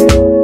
you